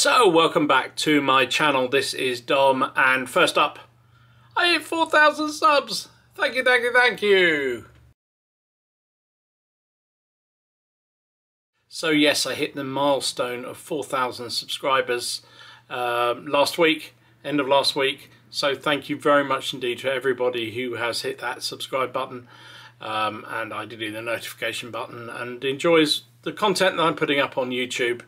So, welcome back to my channel. This is Dom, and first up, I hit 4,000 subs. Thank you, thank you, thank you. So, yes, I hit the milestone of 4,000 subscribers um, last week, end of last week. So, thank you very much indeed to everybody who has hit that subscribe button um, and I do the notification button and enjoys the content that I'm putting up on YouTube.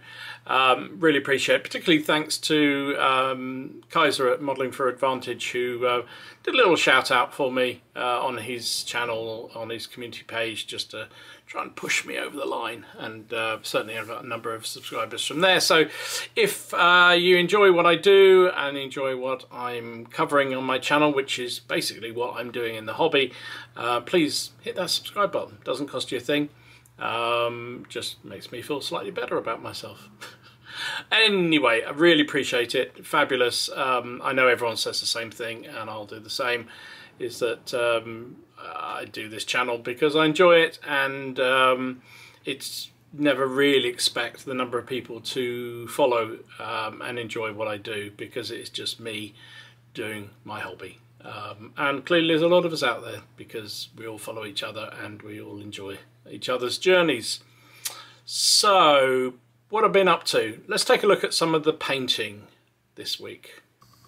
Um, really appreciate it. Particularly thanks to um, Kaiser at Modelling for Advantage who uh, did a little shout out for me uh, on his channel, on his community page, just to try and push me over the line. And uh, certainly have a number of subscribers from there. So if uh, you enjoy what I do and enjoy what I'm covering on my channel, which is basically what I'm doing in the hobby, uh, please hit that subscribe button. Doesn't cost you a thing. Um, just makes me feel slightly better about myself. anyway, I really appreciate it. Fabulous. Um, I know everyone says the same thing, and I'll do the same. Is that um, I do this channel because I enjoy it, and um, it's never really expect the number of people to follow um, and enjoy what I do because it's just me doing my hobby. Um, and clearly there's a lot of us out there because we all follow each other and we all enjoy each other's journeys. So, what I've been up to. Let's take a look at some of the painting this week.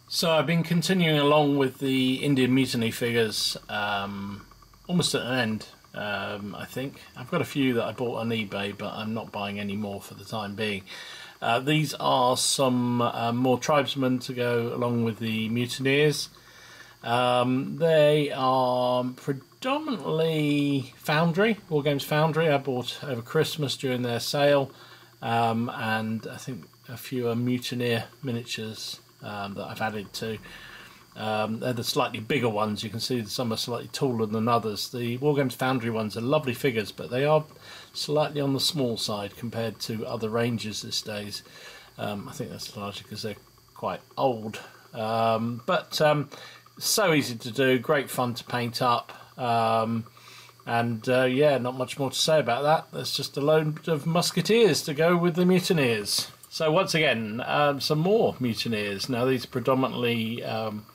So I've been continuing along with the Indian Mutiny figures, um, almost at an end, um, I think. I've got a few that I bought on eBay, but I'm not buying any more for the time being. Uh, these are some uh, more tribesmen to go along with the mutineers. Um, they are predominantly Foundry, War Games Foundry. I bought over Christmas during their sale, um, and I think a few Mutineer miniatures um, that I've added to. Um, they're the slightly bigger ones. You can see some are slightly taller than others. The War Games Foundry ones are lovely figures, but they are slightly on the small side compared to other ranges these days. Um, I think that's largely because they're quite old. Um, but um, so easy to do, great fun to paint up. Um, and uh, yeah, not much more to say about that. There's just a load of musketeers to go with the mutineers. So once again, um, some more mutineers. Now these are predominantly um,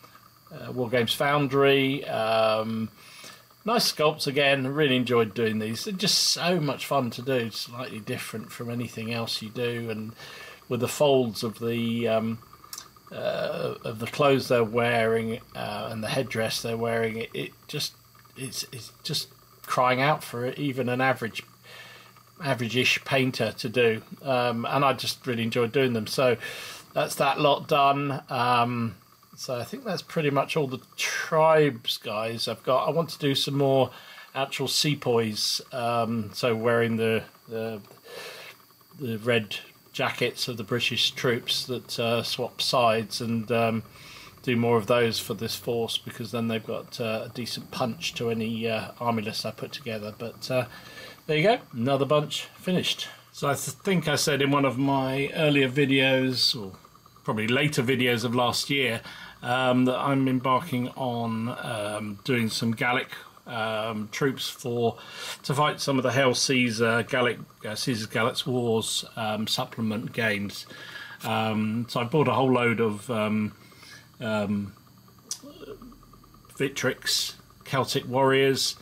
uh, War Games Foundry. Um, nice sculpts again. Really enjoyed doing these. They're just so much fun to do. Slightly different from anything else you do, and with the folds of the um, uh, of the clothes they're wearing uh, and the headdress they're wearing, it, it, just it's it's just crying out for even an average average-ish painter to do, um, and I just really enjoyed doing them. So that's that lot done. Um, so I think that's pretty much all the tribes guys I've got. I want to do some more actual sepoys. Um, so wearing the, the the red jackets of the British troops that uh, swap sides and um, do more of those for this force because then they've got uh, a decent punch to any uh, army list I put together. But uh, there you go, another bunch finished. So I th- think I said in one of my earlier videos, or probably later videos of last year, um, that I'm embarking on um, doing some Gallic um, troops for to fight some of the Hail Caesar Gallic uh, Caesar's Gallic Wars um, supplement games. Um, so I bought a whole load of um, um, Celtic Warriors.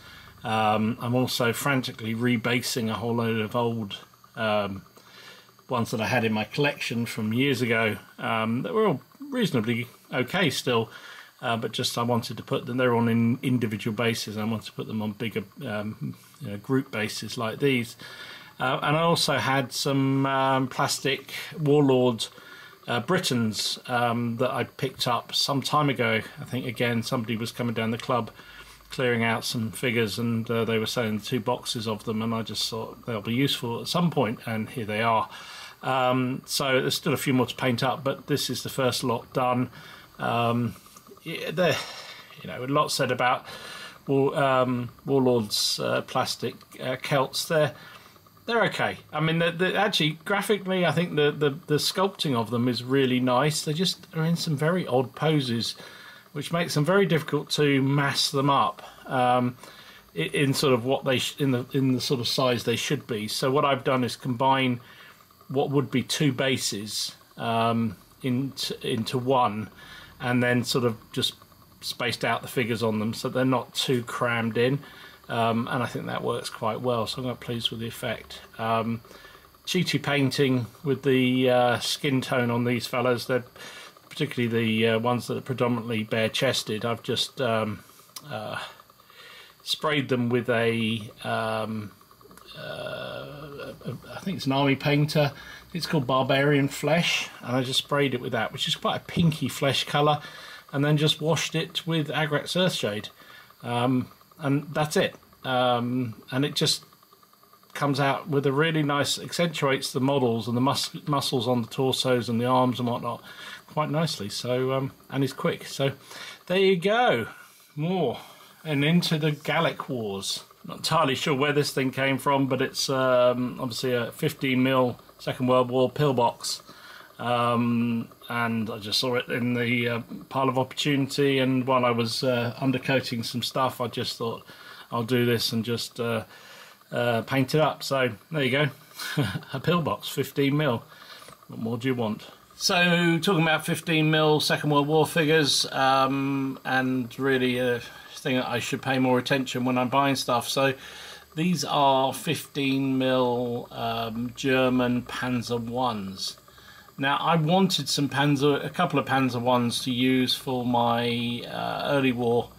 Um, I'm also frantically rebasing a whole load of old ones that I had in my collection from years ago that were all reasonably okay still. Uh, but just I wanted to put them. They're on an individual basis. I want to put them on bigger um, you know, group bases like these. Uh, and I also had some um, plastic warlord uh, Britons um, that I picked up some time ago. I think again somebody was coming down the club clearing out some figures and uh, they were selling two boxes of them and I just thought they'll be useful at some point and here they are. Um, so there's still a few more to paint up but this is the first lot done. Um, there, you know, a lot said about War, um, Warlords uh, plastic uh, Celts. They're they're okay. I mean, they're, they're actually graphically, I think the, the the sculpting of them is really nice. They just are in some very odd poses, which makes them very difficult to mass them up. Um, in sort of what they sh- in the in the sort of size they should be. So what I've done is combine what would be two bases um, into, into one and then sort of just spaced out the figures on them so they're not too crammed in. Um, and I think that works quite well, so I'm quite pleased with the effect. Um, cheaty painting with the uh, skin tone on these fellas. They're particularly the uh, ones that are predominantly bare chested. I've just um, uh, sprayed them with a, um, uh, I think it's an army painter. It's called Barbarian Flesh, and I just sprayed it with that, which is quite a pinky flesh colour, and then just washed it with Agrax Earthshade. Um, and that's it. Um, and it just comes out with a really nice accentuates the models and the mus- muscles on the torsos and the arms and whatnot quite nicely. So um, and it's quick. So there you go. More and into the Gallic Wars. Not entirely sure where this thing came from, but it's um, obviously a 15 mil Second World War pillbox. Um, and I just saw it in the uh, pile of opportunity. And while I was uh, undercoating some stuff, I just thought I'll do this and just uh, uh paint it up. So there you go, a pillbox, 15 mil. What more do you want? So talking about 15 mil Second World War figures, um, and really a thing that I should pay more attention when I'm buying stuff. So these are 15 mil um, German Panzer ones. Now I wanted some Panzer, a couple of Panzer ones to use for my uh, early war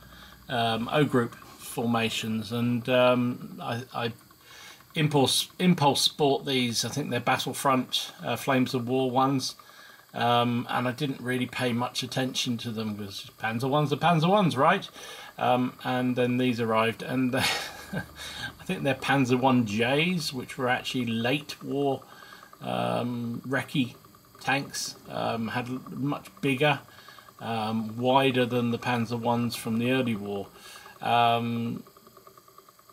um, O group formations, and um, I, I, impulse impulse bought these. I think they're Battlefront uh, Flames of War ones. Um, and I didn't really pay much attention to them because Panzer ones are Panzer ones, right? Um, and then these arrived, and I think they're Panzer One Js, which were actually late war um, recce tanks, um, had much bigger, um, wider than the Panzer ones from the early war. Um,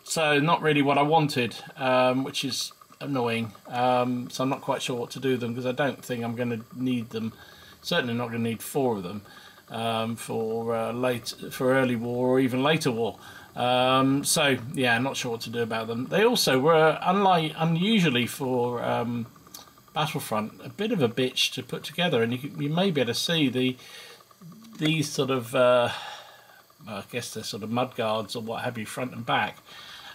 so not really what I wanted, um, which is annoying. Um, so I'm not quite sure what to do with them because I don't think I'm going to need them. Certainly not going to need four of them for uh, late for early war or even later war. Um, so yeah, I'm not sure what to do about them. They also were unlike unusually for um, Battlefront a bit of a bitch to put together, and you, you may be able to see the these sort of uh, I guess they're sort of mud guards or what have you, front and back,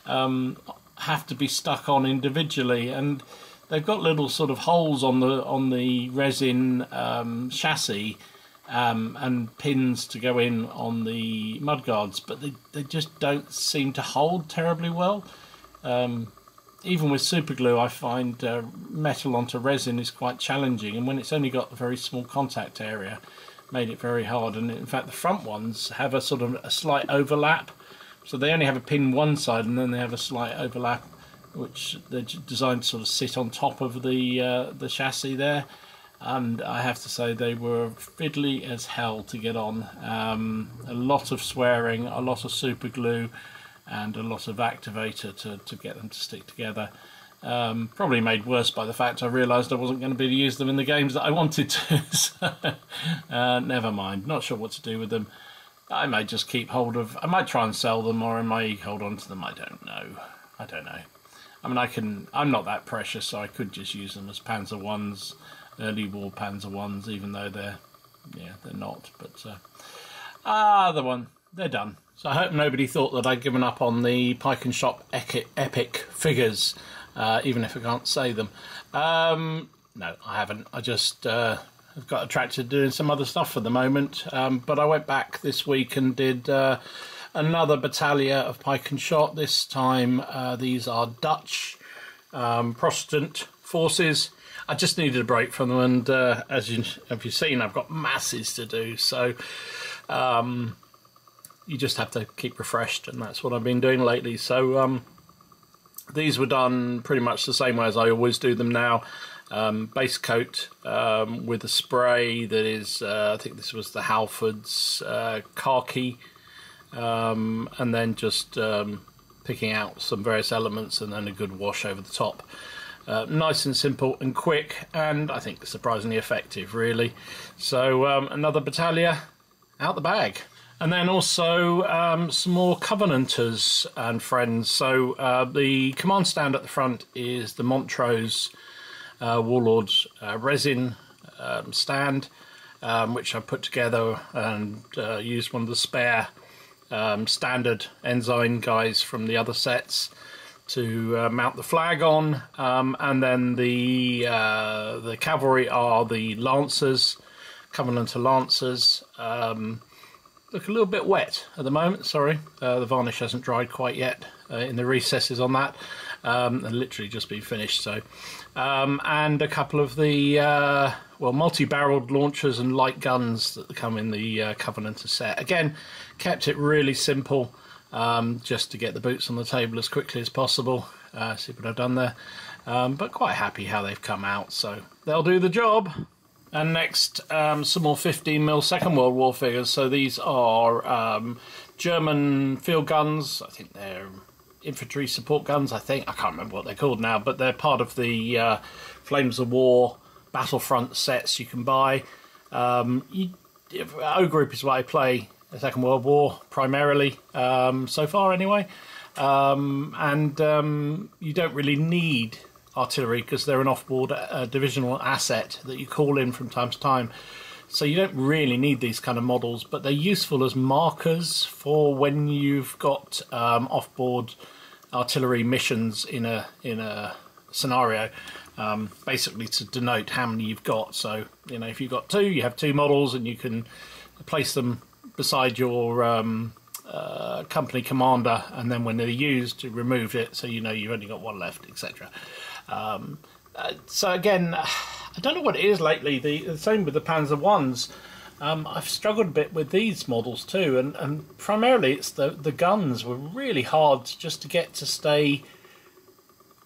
um, have to be stuck on individually, and they've got little sort of holes on the on the resin um, chassis um, and pins to go in on the mudguards, but they, they just don't seem to hold terribly well. Um, even with super glue, I find uh, metal onto resin is quite challenging, and when it's only got a very small contact area, made it very hard. And in fact, the front ones have a sort of a slight overlap, so they only have a pin one side, and then they have a slight overlap, which they're designed to sort of sit on top of the uh, the chassis there and I have to say they were fiddly as hell to get on. Um, a lot of swearing, a lot of super glue, and a lot of activator to, to get them to stick together. Um, probably made worse by the fact I realised I wasn't going to be able to use them in the games that I wanted to. so, uh, never mind. Not sure what to do with them. I may just keep hold of. I might try and sell them, or I may hold on to them. I don't know. I don't know. I mean, I can. I'm not that precious, so I could just use them as Panzer ones early war Panzer ones, even though they're yeah they're not. But uh, ah, the one they're done. So I hope nobody thought that I'd given up on the Pike and Shop epic figures, uh, even if I can't say them. Um, no, I haven't. I just uh, have got attracted to doing some other stuff for the moment. Um, but I went back this week and did uh, another battalion of Pike and Shot. This time, uh, these are Dutch um, Protestant forces. I just needed a break from them, and uh, as you have seen, I've got masses to do. So um, you just have to keep refreshed, and that's what I've been doing lately. So um, these were done pretty much the same way as I always do them now. Um, base coat um, with a spray that is, uh, I think this was the Halfords uh, khaki, um, and then just um, picking out some various elements and then a good wash over the top. Uh, nice and simple and quick, and I think surprisingly effective, really. So, um, another battalion out the bag. And then also um, some more Covenanters and friends. So, uh, the command stand at the front is the Montrose uh, Warlords uh, resin um, stand, um, which I put together and uh, used one of the spare um, standard Ensign guys from the other sets to uh, mount the flag on, um, and then the uh, the cavalry are the Lancers, Covenanter Lancers. Um, look a little bit wet at the moment. Sorry, uh, the varnish hasn't dried quite yet uh, in the recesses on that, um, and literally just been finished. So, um, and a couple of the uh, well multi-barreled launchers and light guns that come in the uh, Covenanter set. Again, kept it really simple. Um, just to get the boots on the table as quickly as possible. Uh, see what I've done there. Um, but quite happy how they've come out, so they'll do the job. And next, um, some more 15mm Second World War figures. So these are um, German field guns. I think they're infantry support guns. I think I can't remember what they're called now, but they're part of the uh, Flames of War Battlefront sets you can buy. Um, you, o Group is what I play the Second World War primarily um, so far, anyway. Um, and um, you don't really need artillery because they're an off-board uh, divisional asset that you call in from time to time. So you don't really need these kind of models, but they're useful as markers for when you've got um, off-board artillery missions in a in a scenario. Um, basically to denote how many you've got. So you know if you've got two, you have two models, and you can place them beside your um, uh, company commander, and then when they're used, remove it so you know you've only got one left, etc. Um, uh, so again, I don't know what it is lately. The, the same with the Panzer ones. Um, I've struggled a bit with these models too, and, and primarily it's the the guns were really hard just to get to stay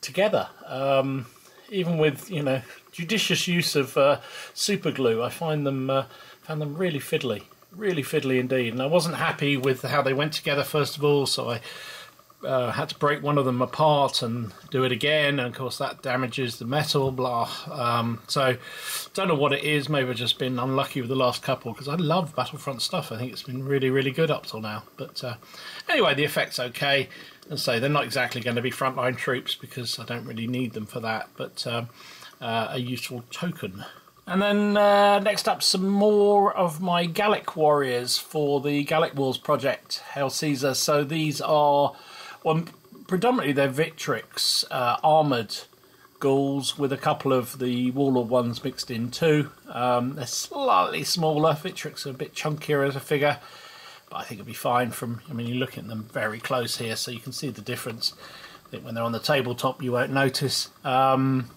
together. Um, even with you know judicious use of uh, super glue, I find them uh, found them really fiddly, really fiddly indeed. And I wasn't happy with how they went together first of all, so I uh, had to break one of them apart and do it again, and of course that damages the metal. Blah. Um, so don't know what it is. Maybe I've just been unlucky with the last couple because I love Battlefront stuff. I think it's been really, really good up till now. But uh, anyway, the effect's okay. And so they're not exactly going to be frontline troops because I don't really need them for that. But um, uh, a useful token. And then uh, next up, some more of my Gallic warriors for the Gallic Wars project, Hail Caesar. So these are well, predominantly they're Victrix uh, armoured Gauls with a couple of the Warlord ones mixed in too. Um, they're slightly smaller. Victrix are a bit chunkier as a figure, but I think it'll be fine from, I mean, you look at them very close here so you can see the difference. I think when they're on the tabletop you won't notice. Um,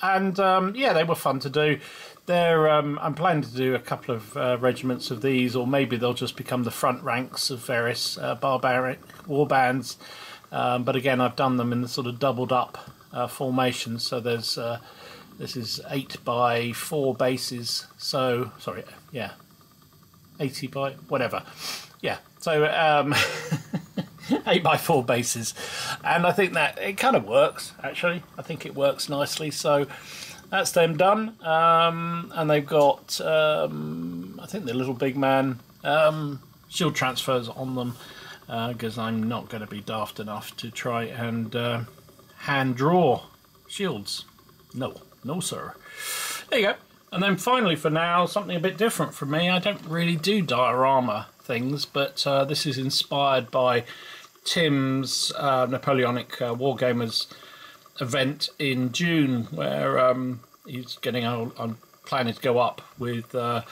and um, yeah, they were fun to do. They're, um, I'm planning to do a couple of uh, regiments of these, or maybe they'll just become the front ranks of various uh, barbaric war bands. Um, but again, I've done them in the sort of doubled up uh, formation. So there's uh, this is eight by four bases. So sorry, yeah, eighty by whatever. Yeah, so um, eight by four bases, and I think that it kind of works. Actually, I think it works nicely. So that's them done. Um, and they've got, um, I think the little big man um, shield transfers on them because uh, I'm not going to be daft enough to try and uh, hand draw shields. No, no, sir. There you go. And then finally, for now, something a bit different from me. I don't really do diorama things, but uh, this is inspired by Tim's uh, Napoleonic uh, Wargamers event in June where um, he's getting on planning to go up with uh,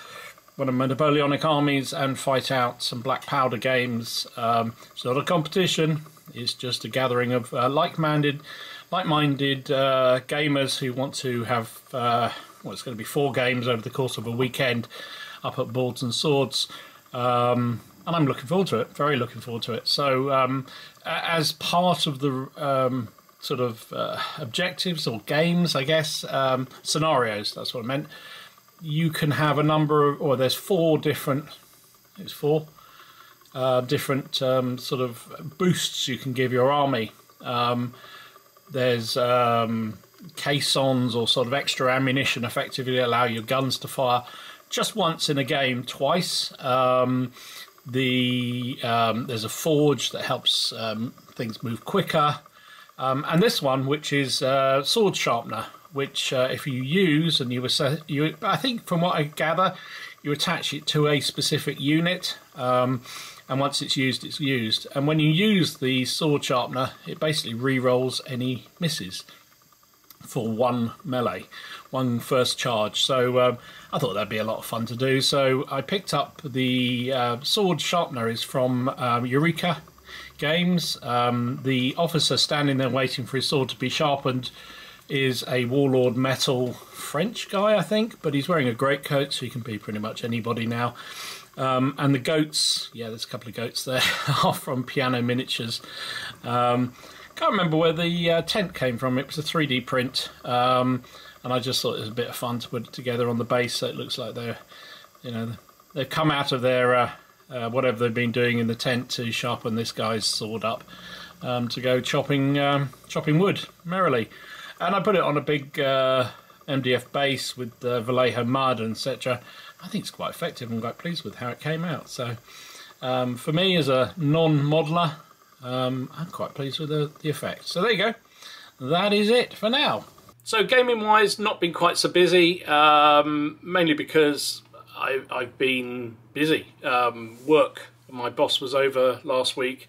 one of my Napoleonic armies and fight out some black powder games. Um, it's not a competition; it's just a gathering of uh, like-minded, like-minded uh, gamers who want to have uh, well, it's going to be four games over the course of a weekend up at Boards and Swords. Um, and I'm looking forward to it. Very looking forward to it. So, um, as part of the um, sort of uh, objectives or games, I guess, um, scenarios. That's what I meant. You can have a number of, or there's four different. It's four uh, different um, sort of boosts you can give your army. Um, there's um, caissons or sort of extra ammunition, effectively allow your guns to fire just once in a game, twice. Um, the um, there's a forge that helps things move quicker. Um, and this one, which is uh, sword sharpener, which uh, if you use and you were you, I think from what I gather, you attach it to a specific unit. Um, and once it's used, it's used. And when you use the sword sharpener, it basically re-rolls any misses for one melee, one first charge. So um, I thought that'd be a lot of fun to do. So I picked up the uh, sword sharpener is from um, Eureka Games. Um, the officer standing there waiting for his sword to be sharpened is a Warlord Metal French guy, I think, but he's wearing a great coat, so he can be pretty much anybody now. Um, and the goats, yeah, there's a couple of goats there, are from Piano Miniatures. Um, can't remember where the uh, tent came from. It was a 3D print, um, and I just thought it was a bit of fun to put it together on the base, so it looks like they're, you know, they've come out of their uh, uh, whatever they've been doing in the tent to sharpen this guy's sword up um, to go chopping um, chopping wood merrily. And I put it on a big uh, MDF base with uh, Vallejo mud and etc. I think it's quite effective. I'm quite pleased with how it came out. So um, for me as a non-modeler, um, I'm quite pleased with the, the effect. So there you go. That is it for now. So gaming wise, not been quite so busy, um, mainly because I, have been busy. Um, work, my boss was over last week.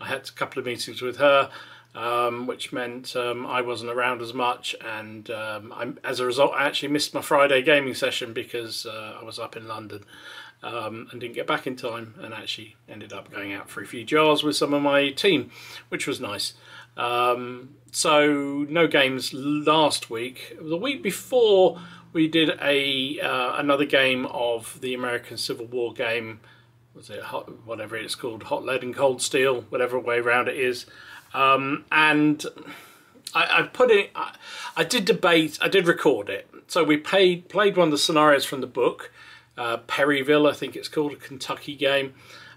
I had a couple of meetings with her, um, which meant um, I wasn't around as much. And um, as a result, I actually missed my Friday gaming session because uh, I was up in London um, and didn't get back in time and actually ended up going out for a few jars with some of my team, which was nice. Um, so no games last week. The week before we did a uh, another game of the American Civil War game. Was it hot, whatever it's called, Hot Lead and Cold Steel, whatever way around it is, um, and I, I, put it. I, I, did debate. I did record it. So we played played one of the scenarios from the book, uh, Perryville, I think it's called, a Kentucky game.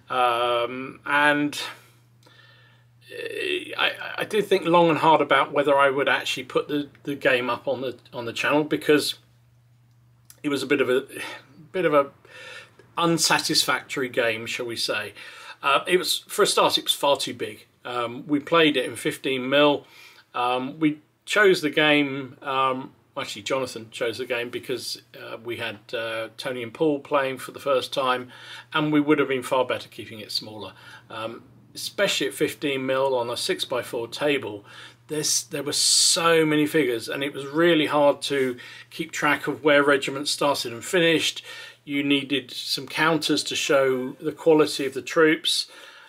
Um, and uh, I, I, did think long and hard about whether I would actually put the, the game up on the on the channel because it was a bit of a bit of a unsatisfactory game, shall we say? Uh, it was for a start, it was far too big. Um, we played it in 15 mil. Um, we chose the game um, actually Jonathan chose the game because uh, we had uh, Tony and Paul playing for the first time, and we would have been far better keeping it smaller, um, especially at 15 mil on a 6x4 table. There's, there were so many figures, and it was really hard to keep track of where regiments started and finished. You needed some counters to show the quality of the troops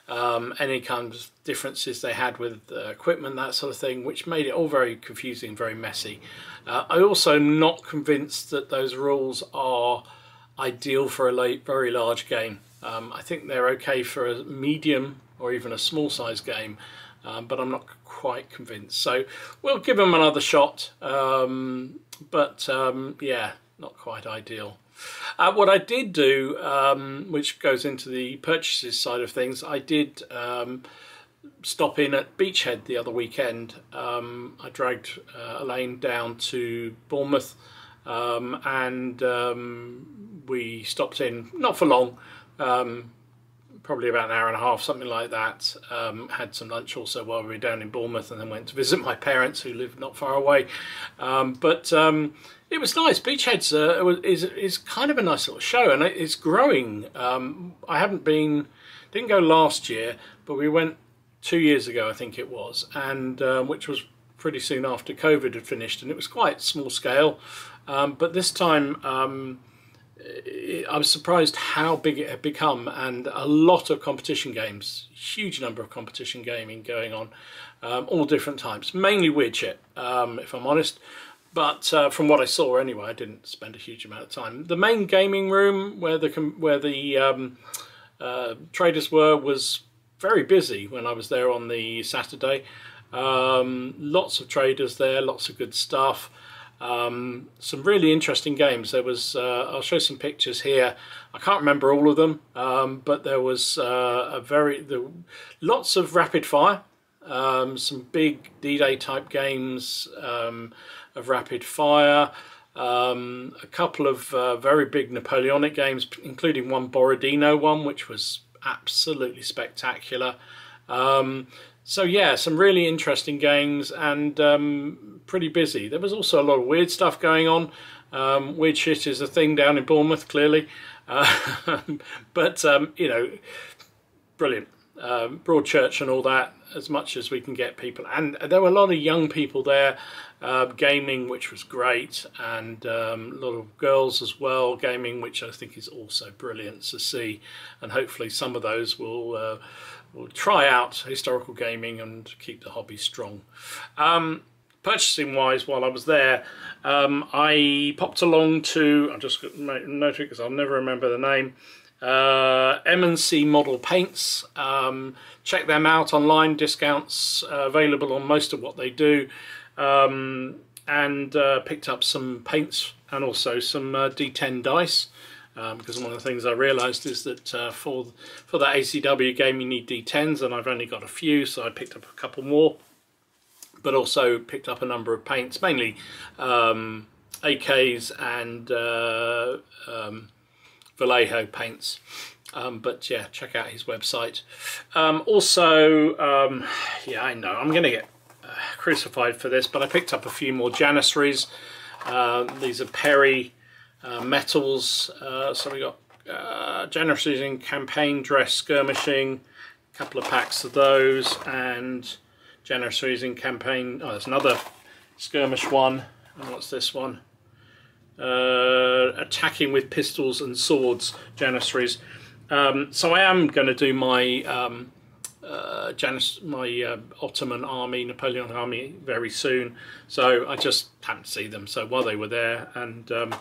um, any kind of differences they had with uh, equipment, that sort of thing, which made it all very confusing, very messy. Uh, I also not convinced that those rules are ideal for a late, very large game. Um, I think they're okay for a medium or even a small size game, um, but I'm not quite convinced. So we'll give them another shot, um, but um, yeah, not quite ideal. Uh, what I did do, um, which goes into the purchases side of things, I did um, stop in at Beachhead the other weekend. Um, I dragged uh, Elaine down to Bournemouth um, and um, we stopped in, not for long, um, probably about an hour and a half, something like that. Um, had some lunch also while we were down in Bournemouth, and then went to visit my parents who live not far away. Um, but it was nice. Beachhead's uh, is is kind of a nice little show, and it's growing. I haven't been, didn't go last year, but we went two years ago, I think it was, and uh, which was pretty soon after COVID had finished, and it was quite small scale. Um, but this time I was surprised how big it had become, and a lot of competition games, huge number of competition gaming going on, um, all different types, mainly widget, um, if I'm honest. But uh, from what I saw anyway, I didn't spend a huge amount of time. The main gaming room where the where the um, uh, traders were was very busy when I was there on the Saturday. Um, lots of traders there, lots of good stuff. Um, some really interesting games. There was, uh, I'll show some pictures here. I can't remember all of them, um, but there was uh, a very, the, lots of rapid fire, um, some big D-Day type games um, of rapid fire, um, a couple of uh, very big Napoleonic games, including one Borodino one, which was absolutely spectacular. Um, so yeah, some really interesting games and um, pretty busy. There was also a lot of weird stuff going on. Um, weird shit is a thing down in Bournemouth, clearly. Uh, but, um, you know, brilliant. Um, Broadchurch and all that, as much as we can get people. And there were a lot of young people there uh, gaming, which was great, and um, a lot of girls as well gaming, which I think is also brilliant to see. And hopefully, some of those will uh, will try out historical gaming and keep the hobby strong. Um, purchasing wise, while I was there, um, I popped along to I just note it because I'll never remember the name. Uh, M&C Model Paints. Um, check them out online. Discounts uh, available on most of what they do um, and uh, picked up some paints and also some uh, D10 dice. Um, because one of the things I realised is that uh, for for that ACW game you need D10s and I've only got a few so I picked up a couple more but also picked up a number of paints mainly um, AKs and uh, um, Vallejo paints um, but yeah check out his website um, also um, yeah I know I'm gonna get crucified for this, but I picked up a few more Janissaries. Uh, these are Perry uh, metals. Uh, so we got uh, Janissaries in campaign dress skirmishing, a couple of packs of those, and Janissaries in campaign. Oh, there's another skirmish one. And what's this one? Uh, attacking with pistols and swords, Janissaries. Um, so I am going to do my um, uh, Janus, my uh, Ottoman army, Napoleon army, very soon. So I just happened to see them. So while they were there, and um,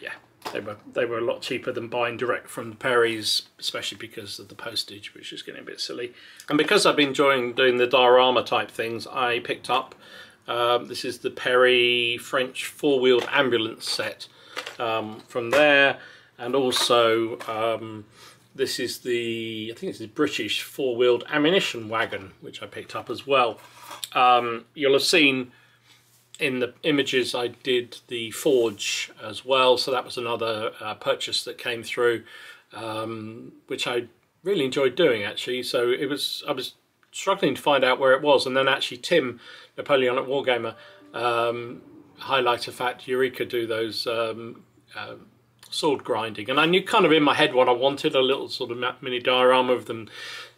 yeah, they were they were a lot cheaper than buying direct from the Perrys, especially because of the postage, which is getting a bit silly. And because I've been enjoying doing the diorama type things, I picked up. Um, this is the Perry French four-wheeled ambulance set um, from there, and also. Um, this is the, I think it's the British four-wheeled ammunition wagon, which I picked up as well. Um, you'll have seen in the images I did the forge as well, so that was another uh, purchase that came through, um, which I really enjoyed doing actually. So it was, I was struggling to find out where it was, and then actually Tim, Napoleonic Wargamer, um, highlighted fact Eureka do those um, uh, sword grinding. And I knew kind of in my head what I wanted, a little sort of mini diorama of them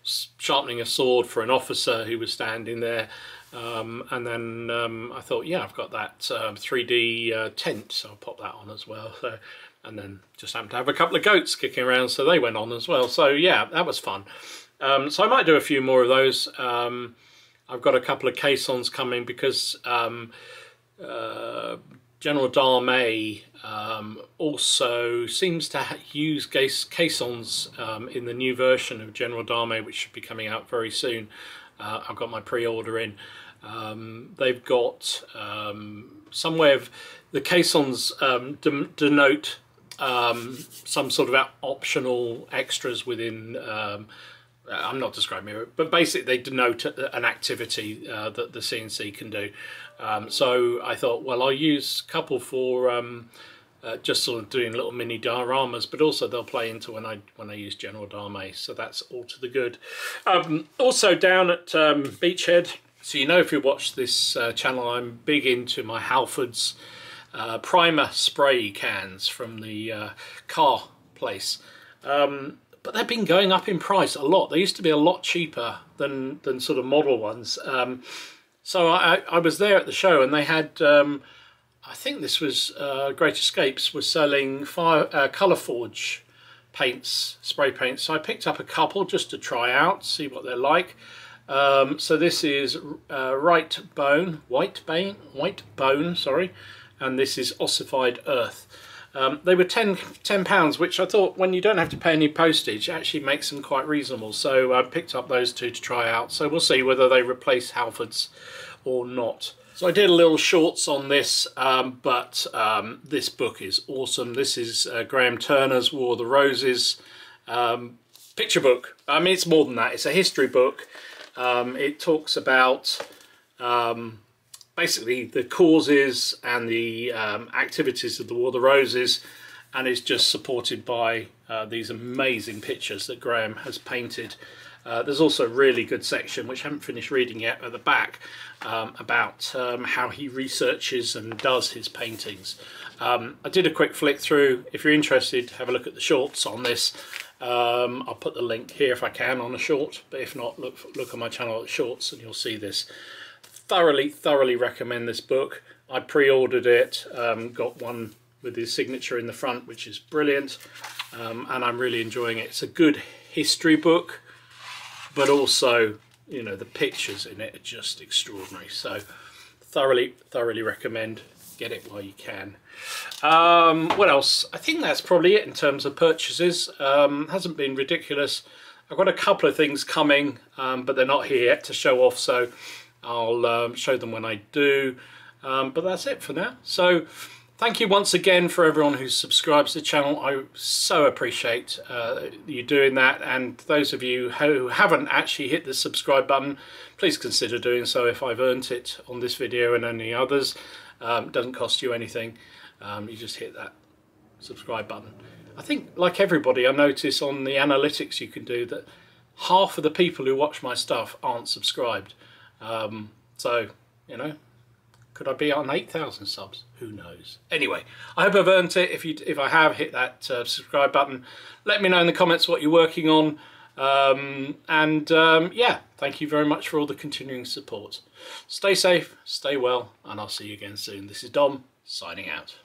sharpening a sword for an officer who was standing there. Um, and then um, I thought, yeah, I've got that um, 3D uh, tent, so I'll pop that on as well. So, and then just happened to have a couple of goats kicking around, so they went on as well. So yeah, that was fun. Um, so I might do a few more of those. Um, I've got a couple of caissons coming because um, uh, General d'Armée um, also seems to use caissons um, in the new version of General d'Armée, which should be coming out very soon. Uh, I've got my pre-order in. Um, they've got some way of the caissons de denote some sort of optional extras within. I'm not describing it, but basically they denote an activity uh, that the CNC can do. Um, so I thought, well, I'll use a couple for um, uh, just sort of doing little mini dioramas, but also they'll play into when I when I use General d'Armée, so that's all to the good. Um, also down at um, Beachhead, so you know if you watch this uh, channel, I'm big into my Halfords uh, primer spray cans from the uh, car place. Um, but they've been going up in price a lot. They used to be a lot cheaper than than sort of model ones. Um, so I, I was there at the show and they had, um, I think this was uh, Great Escapes, was selling fire, uh, Colourforge paints, spray paints. So I picked up a couple just to try out, see what they're like. Um, so this is uh, Right Bone, White Bone, White Bone, sorry, and this is Ossified Earth. Um, they were 10, 10 pounds, which I thought when you don't have to pay any postage actually makes them quite reasonable. So I picked up those two to try out. So we'll see whether they replace Halfords or not. So I did a little shorts on this, um, but um, this book is awesome. This is uh, Graham Turner's War of the Roses um, picture book. I mean, it's more than that. It's a history book. Um, it talks about um, basically the causes and the um, activities of the War of the Roses and is just supported by uh, these amazing pictures that Graham has painted. Uh, there's also a really good section, which I haven't finished reading yet, at the back um, about um, how he researches and does his paintings. Um, I did a quick flick through. If you're interested, have a look at the shorts on this. Um, I'll put the link here if I can on a short, but if not, look look on my channel at shorts and you'll see this. Thoroughly, thoroughly recommend this book. I pre-ordered it, um, got one with his signature in the front, which is brilliant, um, and I'm really enjoying it. It's a good history book, but also, you know, the pictures in it are just extraordinary. So, thoroughly, thoroughly recommend. Get it while you can. Um, what else? I think that's probably it in terms of purchases. Um, hasn't been ridiculous. I've got a couple of things coming, um, but they're not here yet to show off, so I'll um, show them when I do. Um, but that's it for now. So thank you once again for everyone who subscribes to the channel. I so appreciate uh, you doing that. And those of you who haven't actually hit the subscribe button, please consider doing so if I've earned it on this video and any others. Um, doesn't cost you anything. Um, you just hit that subscribe button. I think, like everybody, I notice on the analytics you can do that half of the people who watch my stuff aren't subscribed. Um, so, you know, could I be on 8,000 subs? Who knows? Anyway, I hope I've earned it. If you, if I have, hit that uh, subscribe button. Let me know in the comments what you're working on. Um, and um, yeah, thank you very much for all the continuing support. Stay safe, stay well, and I'll see you again soon. This is Dom, signing out.